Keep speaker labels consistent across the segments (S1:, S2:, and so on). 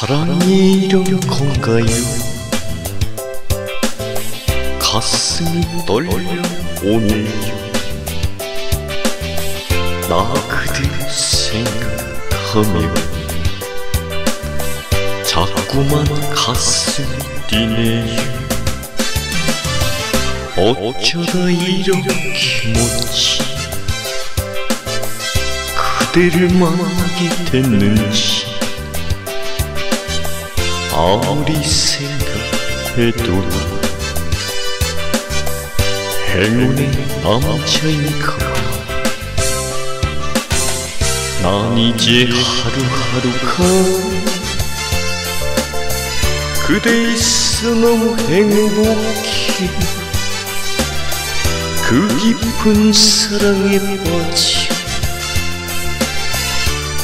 S1: 사랑이 이런 건가요? 가슴이 떨려오네요. 나 그대 생각하면 자꾸만 가슴이 뛰네요. 어쩌다 이렇게 못지? 그대를 만나게 됐는지 아무리 생각해도 행운의 남자인가 난 이제 하루하루가 그대 있어 너무 행복해 그 깊은 사랑에 빠져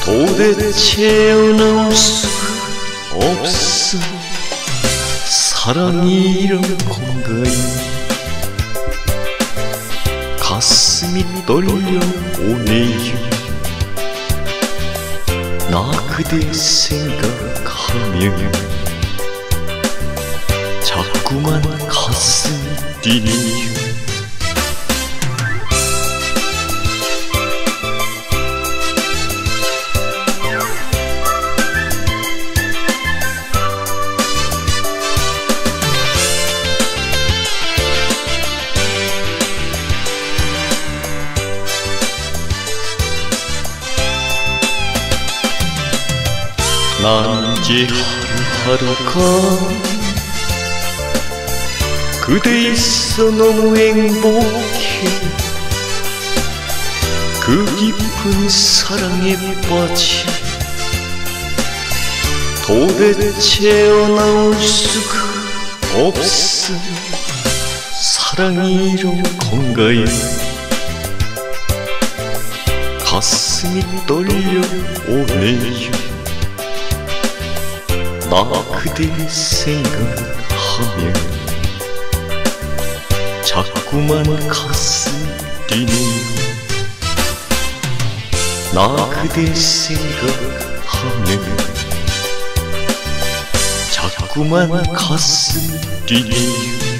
S1: 도대체 헤어나올 수가 없어. 사랑이 이런 건가요 가슴이 떨려오네요. 나 그대 생각하면 자꾸만 가슴이 뛰네요 난 이제 하루하루가 그대 있어 너무 행복해. 그 깊은 사랑에 빠져 도대체 헤어나올 수가 없어 사랑이 이런 건가요? 가슴이 떨려오네요 나 그대 생각하면 자꾸만 가슴 뛰네요 나 그대 생각하면 자꾸만 가슴 뛰네요